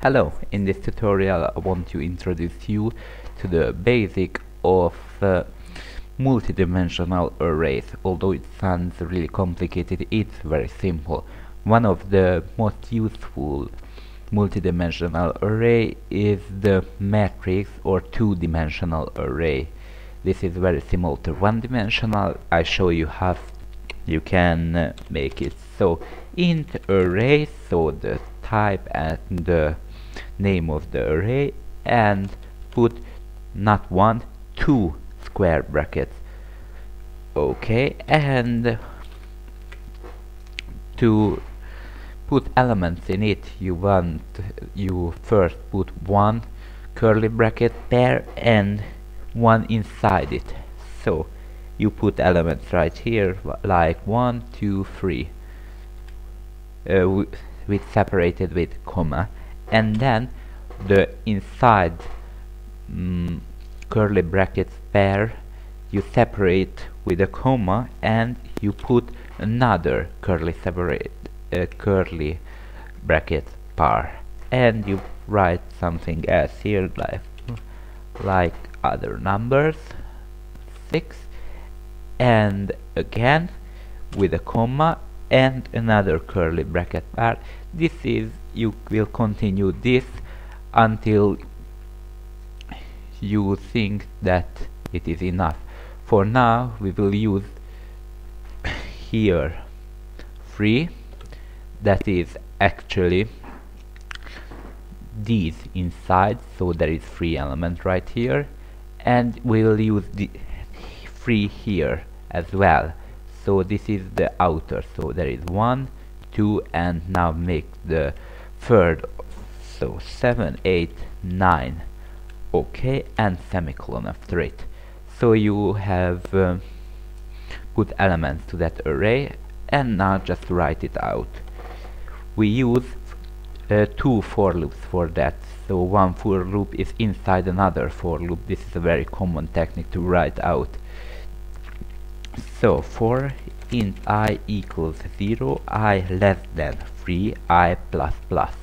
Hello, in this tutorial I want to introduce you to the basic of uh, multidimensional arrays. Although it sounds really complicated, it's very simple. One of the most useful multidimensional array is the matrix or two-dimensional array. This is very similar to one-dimensional. I show you how you can uh, make it. So int array, so the type and the name of the array and put not one two square brackets. Okay and to put elements in it you want you first put one curly bracket there and one inside it. So you put elements right here like one two three uh, with separated with comma and then the inside mm, curly brackets pair you separate with a comma and you put another curly separate uh, curly bracket par. And you write something else here like like other numbers 6 and again with a comma and another curly bracket par this is you will continue this until you think that it is enough. For now we will use here 3 that is actually these inside so there is three element right here. And we will use the 3 here as well so this is the outer. So there is one two and now make the third. So seven eight nine. Okay and semicolon after it. So you have uh, put elements to that array and now just write it out. We use uh, two for loops for that. So one for loop is inside another for loop. This is a very common technique to write out so for int i equals 0 i less than 3 i plus plus.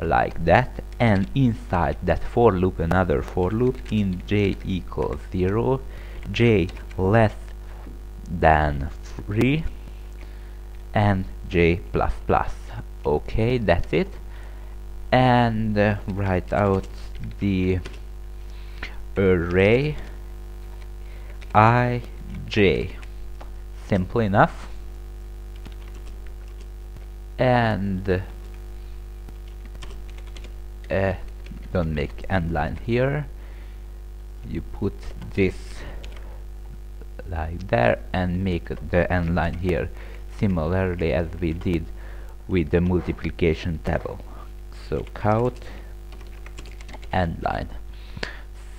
Like that and inside that for loop another for loop in j equals 0 j less than 3 and j plus plus. Okay that's it. And uh, write out the array i j simple enough. And uh, don't make end line here. You put this like there and make the end line here similarly as we did with the multiplication table. So count end line.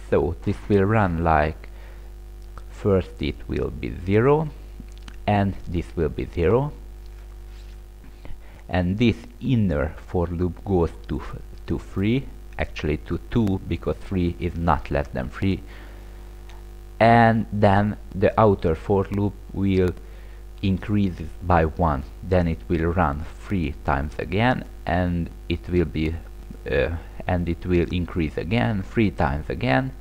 So this will run like first it will be 0 and this will be 0 and this inner for loop goes to to 3 actually to 2 because 3 is not less than 3 and then the outer for loop will increase by 1 then it will run 3 times again and it will be uh, and it will increase again 3 times again.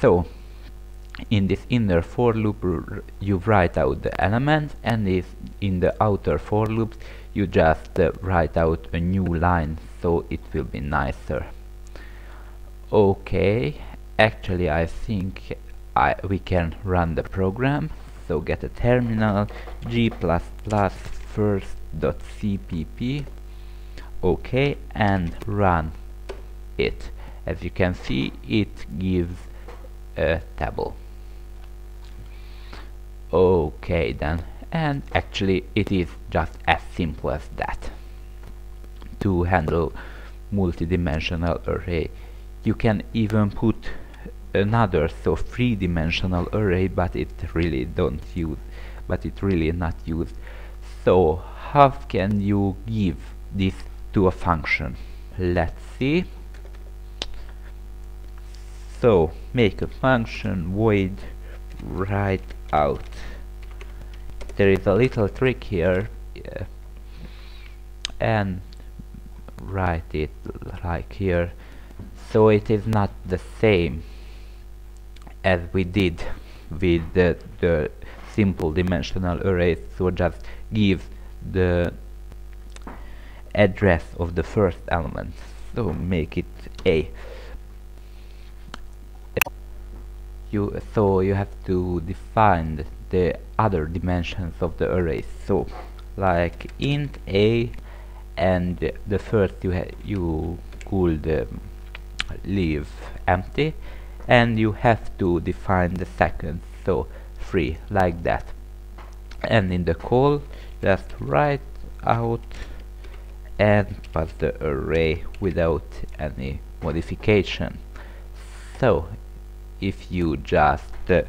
So in this inner for loop you write out the element and if in the outer for loops you just uh, write out a new line so it will be nicer. Okay actually I think I we can run the program. So get a terminal g++ first.cpp okay and run it. As you can see it gives a table okay then. And actually it is just as simple as that. To handle multi-dimensional array you can even put another so three-dimensional array but it really don't use but it really not used so how can you give this to a function? Let's see. So make a function void write out. There is a little trick here and write it like here. So it is not the same as we did with the, the simple dimensional arrays. So just give the address of the first element. So make it a you so you have to define the other dimensions of the array. So like int a and the first you you could um, leave empty and you have to define the second so 3 like that. And in the call just write out and pass the array without any modification. So if you just uh,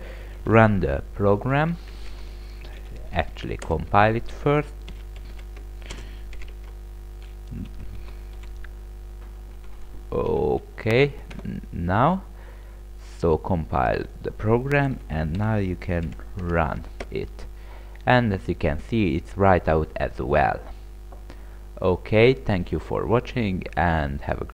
run the program actually compile it first. Okay now so compile the program and now you can run it. And as you can see it's right out as well. Okay thank you for watching and have a